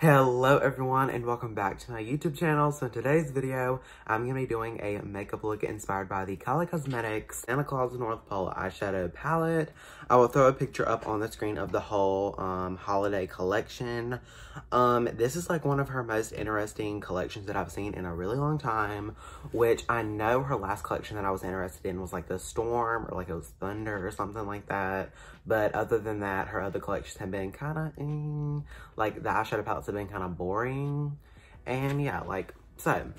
Hello everyone and welcome back to my YouTube channel. So in today's video, I'm going to be doing a makeup look inspired by the Kylie Cosmetics Santa Claus North Pole eyeshadow palette. I will throw a picture up on the screen of the whole um, holiday collection. Um, this is like one of her most interesting collections that I've seen in a really long time, which I know her last collection that I was interested in was like the Storm or like it was Thunder or something like that. But other than that, her other collections have been kind of, mm, like the eyeshadow palettes have been kind of boring. And yeah, like, so.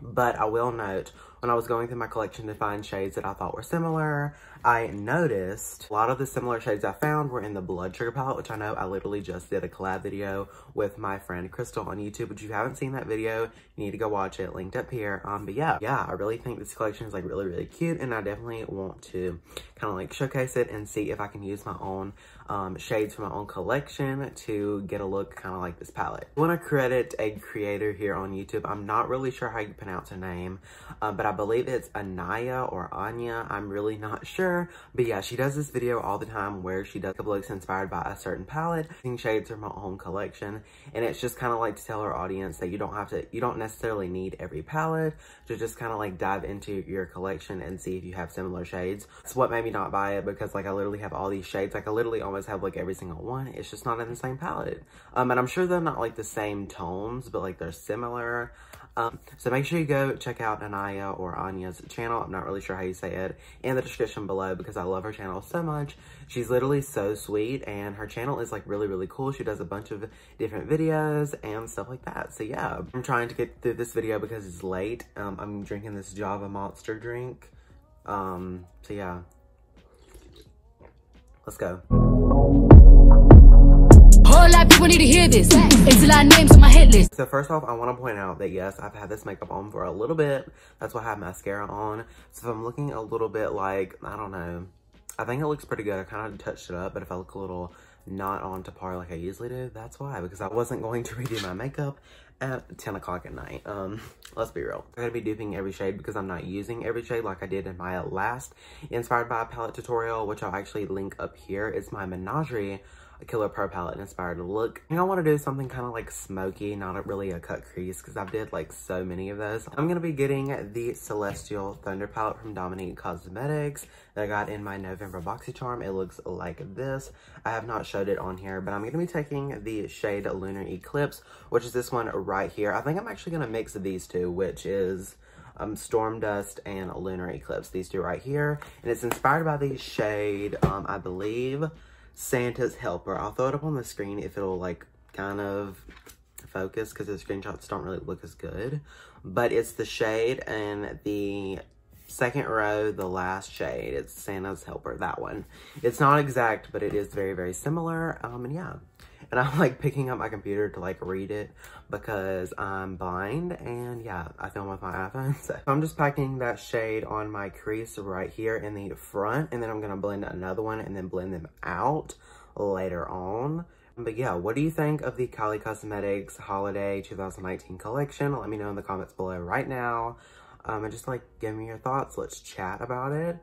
But I will note, when I was going through my collection to find shades that I thought were similar, I noticed a lot of the similar shades I found were in the Blood Sugar palette, which I know I literally just did a collab video with my friend Crystal on YouTube. But if you haven't seen that video, you need to go watch it, linked up here. Um, but yeah, yeah, I really think this collection is like really, really cute. And I definitely want to kind of like showcase it and see if I can use my own um, shades from my own collection to get a look kind of like this palette. I want to credit a creator here on YouTube. I'm not really sure how you pronounce her name, um, but I believe it's Anaya or Anya. I'm really not sure but yeah, she does this video all the time where she does looks inspired by a certain palette, using shades from her own collection. And it's just kind of like to tell her audience that you don't have to, you don't necessarily need every palette to just kind of like dive into your collection and see if you have similar shades. It's what made me not buy it because like I literally have all these shades. Like I literally almost have like every single one. It's just not in the same palette. Um, and I'm sure they're not like the same tones, but like they're similar. Um, so make sure you go check out Anaya or Anya's channel. I'm not really sure how you say it in the description below because I love her channel so much. She's literally so sweet and her channel is like really, really cool. She does a bunch of different videos and stuff like that. So yeah, I'm trying to get through this video because it's late. Um, I'm drinking this Java Monster drink. Um, so yeah, let's go. Whole lot people need to hear this until I name to my hit list. So first off, I want to point out that yes, I've had this makeup on for a little bit. That's why I have mascara on. So if I'm looking a little bit like, I don't know, I think it looks pretty good. I kind of touched it up, but if I look a little not on to par like I usually do, that's why. Because I wasn't going to redo my makeup at 10 o'clock at night. Um, let's be real. I'm to be duping every shade because I'm not using every shade like I did in my last Inspired by a palette tutorial, which I'll actually link up here. It's my Menagerie a Killer Purr palette inspired look. I think I want to do something kind of like smoky, not really a cut crease because I've did like so many of those. I'm going to be getting the Celestial Thunder palette from Dominique Cosmetics that I got in my November BoxyCharm. It looks like this. I have not showed it on here, but I'm going to be taking the shade Lunar Eclipse, which is this one right here. I think I'm actually going to mix these two, which is um, Storm Dust and Lunar Eclipse, these two right here. And it's inspired by the shade, um, I believe, Santa's Helper. I'll throw it up on the screen if it'll like kind of focus because the screenshots don't really look as good. But it's the shade and the second row, the last shade. It's Santa's Helper, that one. It's not exact, but it is very, very similar. Um, and yeah. And I'm like picking up my computer to like read it because I'm blind and yeah, I film with my iPhone. So I'm just packing that shade on my crease right here in the front and then I'm gonna blend another one and then blend them out later on. But yeah, what do you think of the Kylie Cosmetics Holiday 2019 collection? Let me know in the comments below right now. Um, and just like give me your thoughts. Let's chat about it.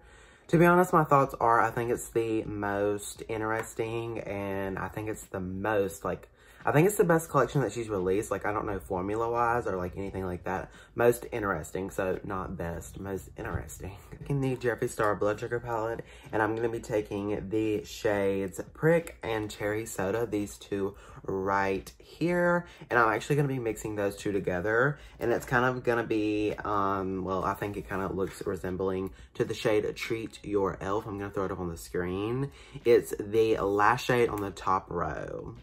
To be honest, my thoughts are I think it's the most interesting and I think it's the most like I think it's the best collection that she's released. Like, I don't know formula-wise or, like, anything like that. Most interesting, so not best, most interesting. Taking the Jeffree Star Blood Sugar Palette, and I'm going to be taking the shades Prick and Cherry Soda, these two right here. And I'm actually going to be mixing those two together, and it's kind of going to be, um, well, I think it kind of looks resembling to the shade Treat Your Elf. I'm going to throw it up on the screen. It's the last shade on the top row.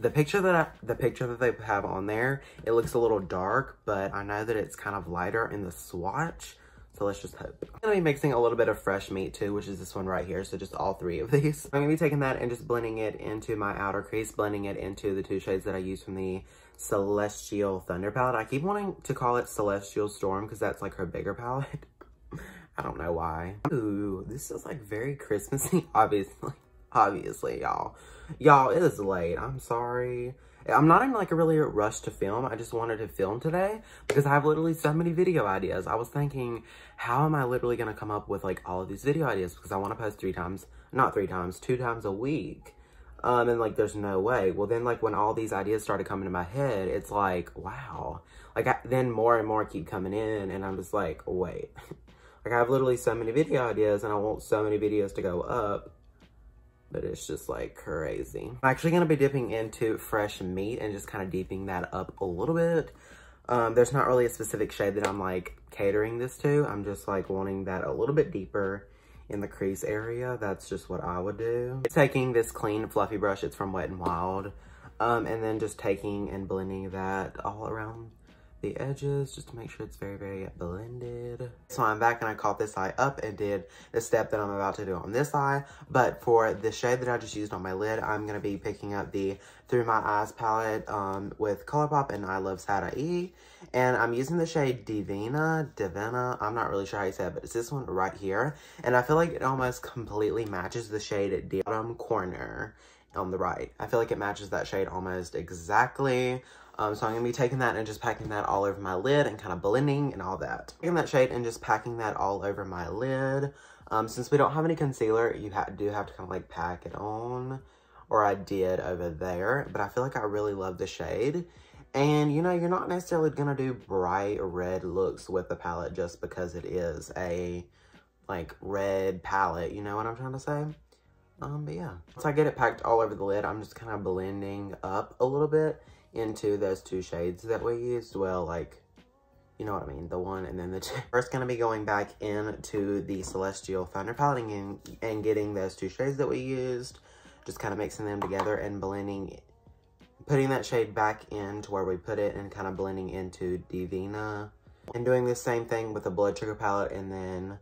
The picture that I, the picture that they have on there, it looks a little dark, but I know that it's kind of lighter in the swatch. So let's just hope. I'm gonna be mixing a little bit of fresh meat too, which is this one right here. So just all three of these. I'm gonna be taking that and just blending it into my outer crease, blending it into the two shades that I use from the Celestial Thunder palette. I keep wanting to call it Celestial Storm because that's like her bigger palette. I don't know why. Ooh, this is like very Christmassy, obviously obviously, y'all. Y'all, it is late. I'm sorry. I'm not in like a really rush to film. I just wanted to film today because I have literally so many video ideas. I was thinking, how am I literally going to come up with like all of these video ideas? Because I want to post three times, not three times, two times a week. Um, and like, there's no way. Well, then like when all these ideas started coming to my head, it's like, wow. Like I, then more and more keep coming in and I'm just like, wait. like I have literally so many video ideas and I want so many videos to go up. But it's just like crazy. I'm actually to be dipping into fresh meat and just kind of deepening that up a little bit. Um, there's not really a specific shade that I'm like catering this to. I'm just like wanting that a little bit deeper in the crease area. That's just what I would do. Taking this clean fluffy brush, it's from Wet n Wild, um, and then just taking and blending that all around the edges just to make sure it's very, very blended. So I'm back and I caught this eye up and did the step that I'm about to do on this eye. But for the shade that I just used on my lid, I'm going to be picking up the Through My Eyes palette um, with Colourpop and I Love Sad E. And I'm using the shade Divina, Divina, I'm not really sure how you say it, but it's this one right here. And I feel like it almost completely matches the shade at the bottom corner on the right. I feel like it matches that shade almost exactly. Um, so I'm going to be taking that and just packing that all over my lid and kind of blending and all that. Taking that shade and just packing that all over my lid. Um, since we don't have any concealer, you ha do have to kind of like pack it on. Or I did over there. But I feel like I really love the shade. And, you know, you're not necessarily going to do bright red looks with the palette just because it is a, like, red palette. You know what I'm trying to say? Um, but yeah. Once I get it packed all over the lid, I'm just kind of blending up a little bit into those two shades that we used. Well, like, you know what I mean, the one and then the two. First gonna be going back into the Celestial Thunder palette and, and getting those two shades that we used. Just kind of mixing them together and blending, putting that shade back into where we put it and kind of blending into Divina. And doing the same thing with the Blood Sugar palette and then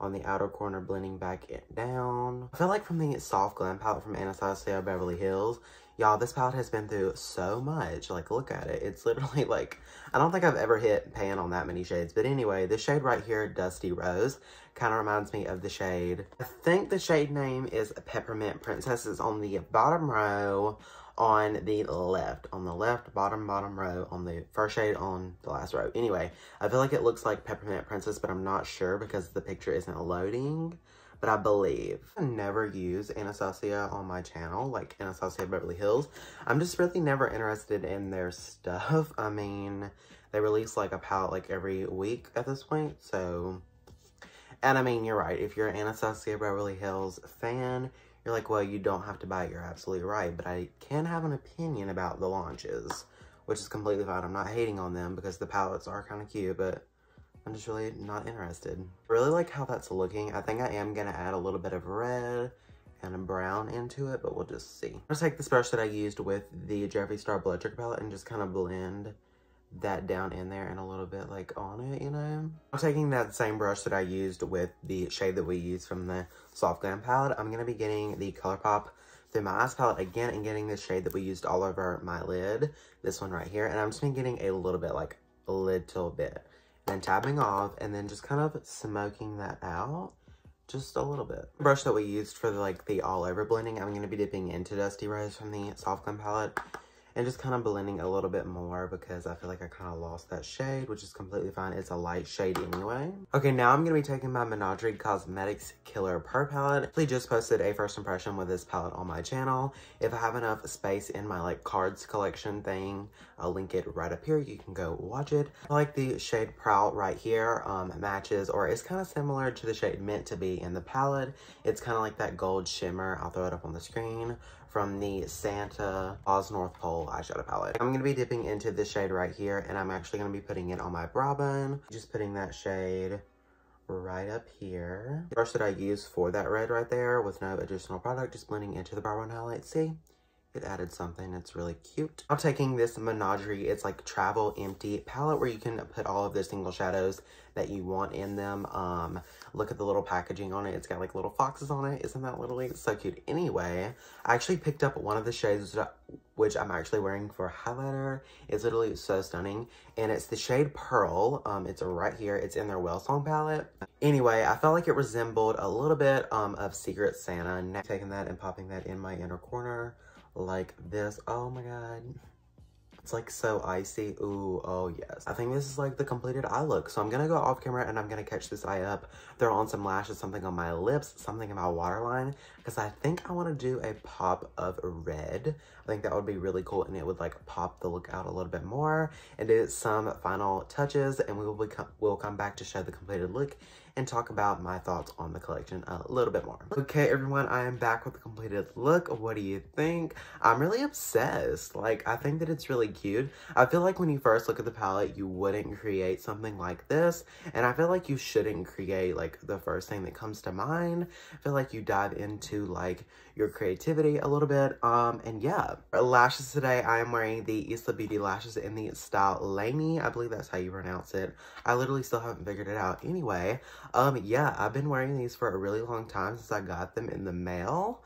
on the outer corner blending back it down. I feel like from the Soft Glam palette from Anastasia Beverly Hills, Y'all, this palette has been through so much. Like, look at it. It's literally like, I don't think I've ever hit pan on that many shades. But anyway, this shade right here, Dusty Rose, kind of reminds me of the shade. I think the shade name is Peppermint Princess. It's on the bottom row on the left. On the left, bottom, bottom row, on the first shade on the last row. Anyway, I feel like it looks like Peppermint Princess, but I'm not sure because the picture isn't loading but I believe. I never use Anastasia on my channel, like Anastasia Beverly Hills. I'm just really never interested in their stuff. I mean, they release like a palette like every week at this point, so... And I mean, you're right. If you're an Anastasia Beverly Hills fan, you're like, well, you don't have to buy it. You're absolutely right. But I can have an opinion about the launches, which is completely fine. I'm not hating on them because the palettes are kind of cute, but I'm just really not interested. I really like how that's looking. I think I am gonna add a little bit of red and a brown into it, but we'll just see. I'm gonna take this brush that I used with the Jeffree Star Blood Sugar palette and just kind of blend that down in there and a little bit like on it, you know? I'm taking that same brush that I used with the shade that we used from the Soft Glam palette. I'm gonna be getting the ColourPop through my eyes palette again and getting this shade that we used all over my lid, this one right here. And I'm just been getting a little bit, like a little bit and tapping off, and then just kind of smoking that out just a little bit. The brush that we used for the, like the all over blending, I'm going to be dipping into Dusty Rose from the Soft Glam palette and just kind of blending a little bit more because I feel like I kind of lost that shade, which is completely fine. It's a light shade anyway. Okay, now I'm going to be taking my Menagerie Cosmetics Killer Purr palette. I just posted a first impression with this palette on my channel. If I have enough space in my like cards collection thing, I'll link it right up here. You can go watch it. I like the shade Prowl right here. Um, matches or is kind of similar to the shade Meant to Be in the palette. It's kind of like that gold shimmer. I'll throw it up on the screen from the Santa Claus North Pole eyeshadow palette. I'm to be dipping into this shade right here, and I'm actually to be putting it on my brow bone. Just putting that shade right up here. The brush that I use for that red right there with no additional product, just blending into the brow bone highlight. See? It added something It's really cute. I'm taking this Menagerie, it's like travel empty palette where you can put all of the single shadows that you want in them. Um, look at the little packaging on it. It's got like little foxes on it. Isn't that literally so cute? Anyway, I actually picked up one of the shades which I'm actually wearing for highlighter. It's literally so stunning. And it's the shade Pearl. Um, it's right here. It's in their Wellsong palette. Anyway, I felt like it resembled a little bit um, of Secret Santa. Now taking that and popping that in my inner corner like this. Oh my god. It's like so icy. Ooh, oh yes. I think this is like the completed eye look. So I'm gonna go off camera and I'm gonna catch this eye up, throw on some lashes, something on my lips, something in my waterline, because I think I want to do a pop of red. I think that would be really cool and it would like pop the look out a little bit more and do some final touches and we will, become, we'll come back to show the completed look and talk about my thoughts on the collection a little bit more. Okay, everyone, I am back with the completed look. What do you think? I'm really obsessed. Like, I think that it's really cute. I feel like when you first look at the palette, you wouldn't create something like this. And I feel like you shouldn't create, like, the first thing that comes to mind. I feel like you dive into, like, your creativity a little bit. Um, and yeah, lashes today, I am wearing the Islas Beauty lashes in the style Lani. I believe that's how you pronounce it. I literally still haven't figured it out. Anyway, um, yeah, I've been wearing these for a really long time since I got them in the mail.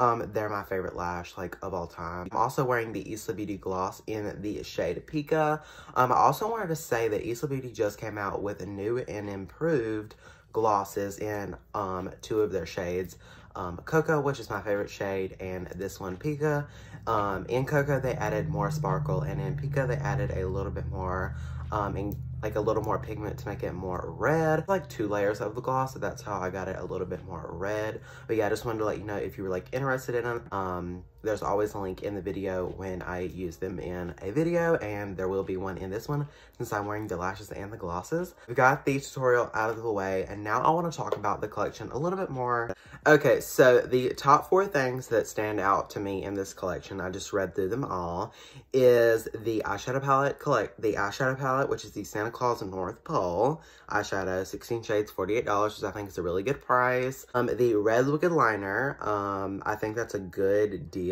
Um, they're my favorite lash, like, of all time. I'm also wearing the Islas Beauty gloss in the shade Pica. Um, I also wanted to say that Islas Beauty just came out with a new and improved glosses in um, two of their shades. Um, Cocoa, which is my favorite shade, and this one, Pica. Um, in Cocoa, they added more sparkle, and in Pica, they added a little bit more um, like a little more pigment to make it more red. Like two layers of the gloss, so that's how I got it a little bit more red. But yeah, I just wanted to let you know if you were like interested in them. Um, there's always a link in the video when I use them in a video, and there will be one in this one since I'm wearing the lashes and the glosses. We got the tutorial out of the way, and now I want to talk about the collection a little bit more. Okay, so the top four things that stand out to me in this collection, I just read through them all, is the eyeshadow palette, collect the eyeshadow palette, which is the Santa Claus North Pole eyeshadow, 16 shades, $48, which I think is a really good price. Um, the Red Liquid Liner, um, I think that's a good deal.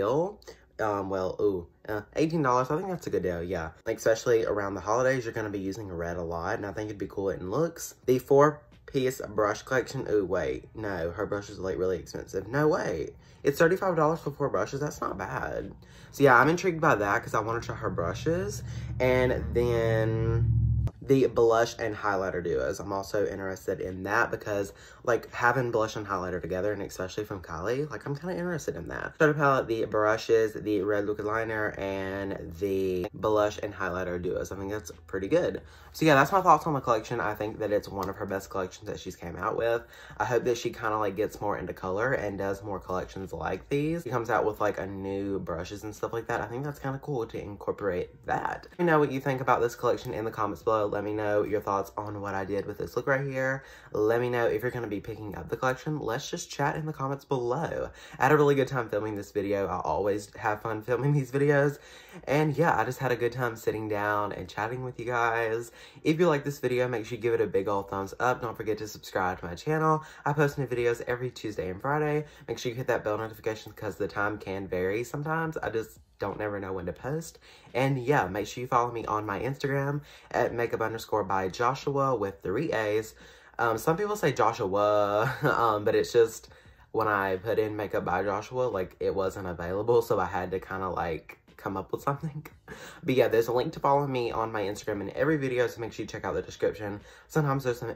Um, well, ooh, uh, $18, I think that's a good deal, yeah. Like, especially around the holidays, you're going to be using red a lot, and I think it'd be cool in looks. The four piece brush collection. Oh, wait. No, her brushes are like really expensive. No, way. It's $35 for four brushes. That's not bad. So yeah, I'm intrigued by that because I want to try her brushes. And then the blush and highlighter duos. I'm also interested in that because like having blush and highlighter together and especially from Kylie, like I'm kind of interested in that. Shadow palette, the brushes, the red liquid liner, and the blush and highlighter duos. I think that's pretty good. So yeah, that's my thoughts on the collection. I think that it's one of her best collections that she's came out with. I hope that she kind of like gets more into color and does more collections like these. She comes out with like a new brushes and stuff like that. I think that's kind of cool to incorporate that. Let me know what you think about this collection in the comments below. Let me know your thoughts on what I did with this look right here. Let me know if you're going to be picking up the collection. Let's just chat in the comments below. I had a really good time filming this video. I always have fun filming these videos. And yeah, I just had a good time sitting down and chatting with you guys. If you like this video, make sure you give it a big old thumbs up. Don't forget to subscribe to my channel. I post new videos every Tuesday and Friday. Make sure you hit that bell notification because the time can vary sometimes. I just don't never know when to post. And yeah, make sure you follow me on my Instagram at makeup underscore by Joshua with three A's. Um, some people say Joshua, um, but it's just when I put in makeup by Joshua, like it wasn't available. So I had to kind of like come up with something. But yeah, there's a link to follow me on my Instagram in every video, so make sure you check out the description. Sometimes there's some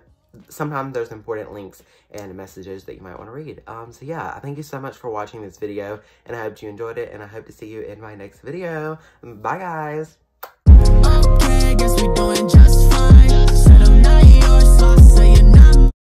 sometimes there's important links and messages that you might want to read. Um, so yeah, thank you so much for watching this video, and I hope you enjoyed it, and I hope to see you in my next video. Bye, guys! Okay,